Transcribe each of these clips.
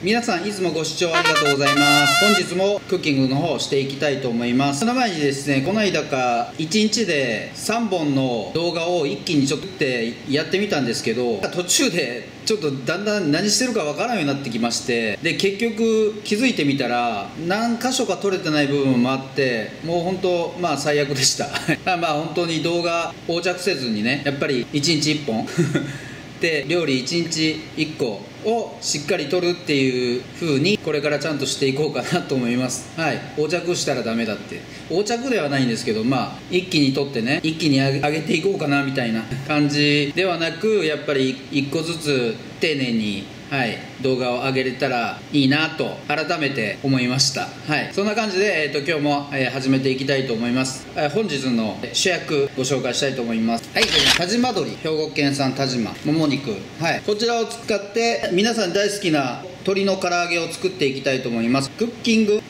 皆さんいつもご視聴ありがとうございます。本日もクッキングの方していきたいと思います。その前にですねこの間か1日で3本の動画を一気にちょっとやってみたんですけど途中でちょっとだんだん何してるかわからんようになってきましてで結局気づいてみたら何箇所か撮れてない部分もあってもう本当まあ最悪でした。まあ本当に動画横着せずにねやっぱり1日1本 で料理1日1個をしっかりとるっていう風にこれからちゃんとしていこうかなと思います。はい。横着したらダメだって。横着ではないんですけどまあ一気にとってね一気に上げていこうかなみたいな感じではなくやっぱり1個ずつ丁寧にはい、動画を上げれたらいいなと改めて思いました、はい、そんな感じで、えーと、今日も、えー、始めていきたいと思います、えー、本日の主役ご紹介したいと思います。はい田島鶏。兵庫県産田島。もも肉、はい、こちらを使って皆さん大好きな鶏の唐揚げを作っていきたいと思います。クッキング。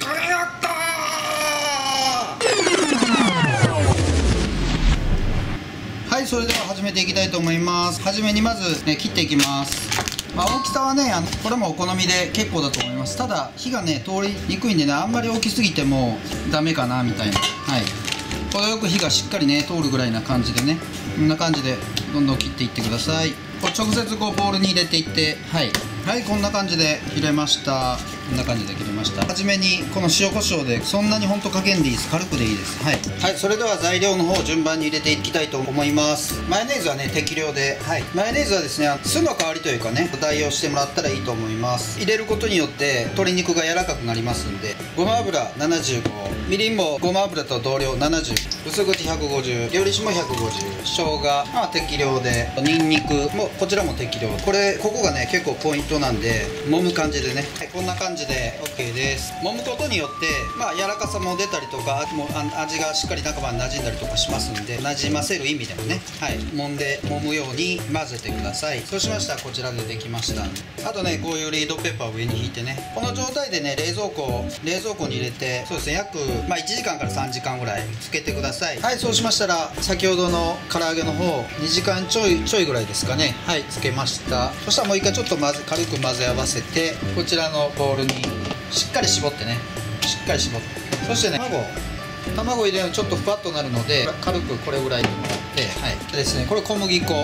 はいそれでは始めていきたいと思います。初めにまず、ね、切っていきます。まあ、大きさはねあのこれもお好みで結構だと思います。ただ火がね通りにくいんでねあんまり大きすぎてもダメかなみたいな。はい。程よく火がしっかりね通るぐらいな感じでねこんな感じでどんどん切っていってください。これ直接こうボウルに入れていってはい。はいこんな感じで切れました。こんな感じで切れました。初めにこの塩コショウでそんなにほんとかけんでいいです。軽くでいいです。はい、はい、それでは材料の方順番に入れていきたいと思います。マヨネーズはね適量で。はい。マヨネーズはですね酢の代わりというかね代用してもらったらいいと思います。入れることによって鶏肉が柔らかくなりますんで。ごま油75みりんもごま油と同量70薄口150料理酒も150生姜。まあ適量で。にんにくもこちらも適量。これここがね結構ポイントなんで揉む感じでね、はい、こんな感じで OK です。揉むことによってまあ柔らかさも出たりとかも味がしっかり中まで馴染んだりとかしますんで馴染ませる意味でもね。はい揉んで揉むように混ぜてください。そうしましたらこちらでできました。あとねこういうリードペーパーを上に引いてね。この状態でね冷蔵庫冷蔵庫に入れてそうですね約まあ、1時間から3時間ぐらいつけてください。はいそうしましたら先ほどの唐揚げの方2時間ちょいちょいぐらいですかね。はいつけました。そしたらもう一回ちょっと混ぜ軽く混ぜ合わせてこちらのボウルにしっかり絞ってね。しっかり絞って。そしてね卵。卵入れるとちょっとふわっとなるので軽くこれぐらいでもらってはい。でですねこれ小麦粉。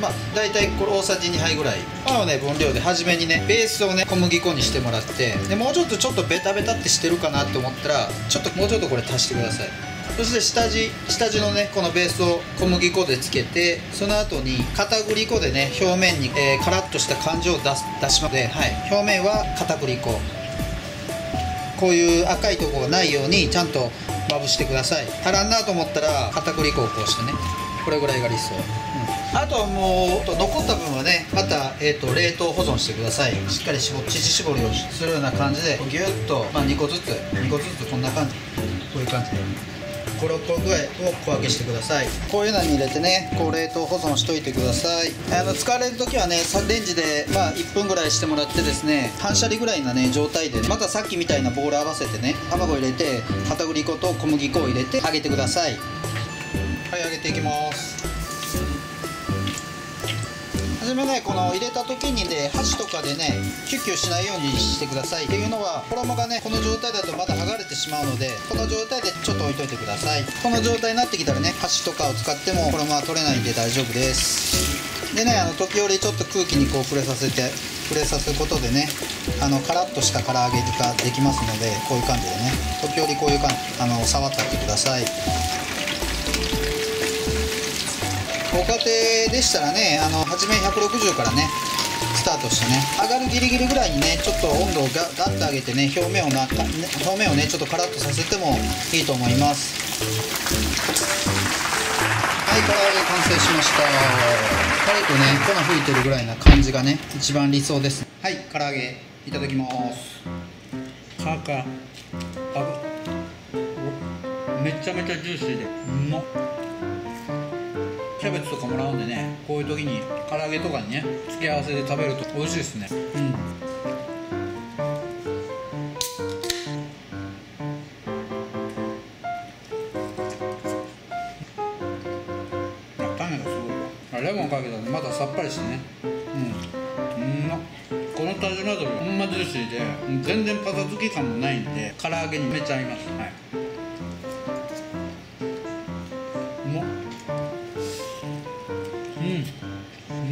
まあ大体これ大さじ2杯ぐらい。のね分量で初めにねベースをね小麦粉にしてもらって。でもうちょっとちょっとベタベタってしてるかなって思ったらちょっともうちょっとこれ足してください。そして下地下地のねこのベースを小麦粉でつけてその後に片栗粉でね表面に、えー、カラッとした感じを出す出しますので、はい、表面は片栗粉。こういう赤いところがないようにちゃんとまぶしてください。足らんなと思ったら片栗粉をこうしてねこれぐらいが理想、うん。あとはもう残った分はねまた、えーと、冷凍保存してください。しっかり絞乳搾りをするような感じでギュッと、まあ、2個ずつ2個ずつこんな感じ。こういう感じで。56個ぐらいを小分けしてください。こういうのに入れてねこう冷凍保存しといてください。あの使われる時はねレンジで、まあ、1分ぐらいしてもらってですね反射離ぐらいなね状態で、またさっきみたいなボウル合わせてね卵入れて片栗粉と小麦粉を入れて揚げてください。はい揚げていきます。初めねこの入れた時にね箸とかでねキュッキュしないようにしてください。っていうのは衣がねこの状態だとまだ剥がれてしまうのでこの状態でちょっと置いといてください。この状態になってきたらね箸とかを使っても衣は取れないんで大丈夫です。でねあの時折ちょっと空気にこう触れさせて触れさせることでねあのカラッとした唐揚げができますのでこういう感じでね時折こういう感じあの触ってあげてください。ご家庭でしたらねあの初め160からねスタートしてね上がるギリギリぐらいにねちょっと温度をガガッと上げてね表面をな表面をねちょっとカラッとさせてもいいと思います。はい唐揚げ完成しました。軽くね粉吹いてるぐらいな感じがね一番理想ですはい唐揚げいただきます。皮かめちゃめちゃジューシーでうまっ。キャベツとかもらうんでねこういう時に唐揚げとかにね付け合わせで食べると美味しいですね。うん。種がすごいわ。レモンかけたらまたさっぱりしてね。うん。うん。この北島鶏ほんまジューシーで全然パサつき感もないんで唐揚げにめっちゃ合います。はい。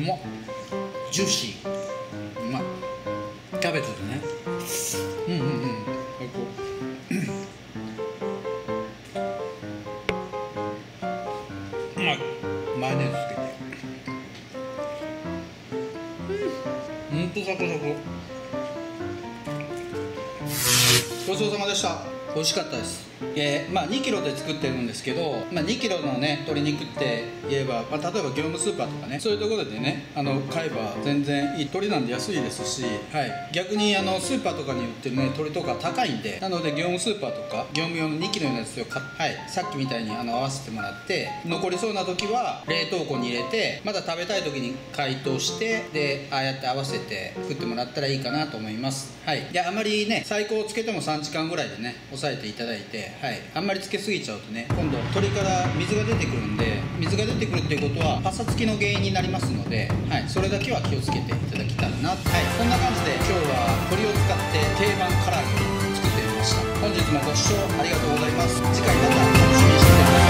まっジューシー。うまい。キャベツでね。うんうんうん。最高。うまい。マヨネーズつけて。うん。ほんとサクサク。ごちそうさまでした。美味しかったです。えーまあ2キロで作ってるんですけど、まあ、2キロのね鶏肉って言えば、まあ、例えば業務スーパーとかねそういうところでねあの買えば全然いい鶏なんで安いですし、はい、逆にあのスーパーとかに売ってるね鶏とか高いんでなので業務スーパーとか業務用の2キロのやつを買はい、さっきみたいにあの合わせてもらって残りそうな時は冷凍庫に入れてまた食べたい時に解凍してでああやって合わせて作ってもらったらいいかなと思います。はい。であまりね最高をつけても3時間ぐらいでね抑えていただいてはい。あんまりつけすぎちゃうとね今度鶏から水が出てくるんで水が出てくるっていうことはパサつきの原因になりますので、はい、それだけは気をつけていただきたいなはい。こんな感じで今日は鶏を使って定番唐揚げを作ってみました。本日もご視聴ありがとうございます。次回また楽しみにしてください。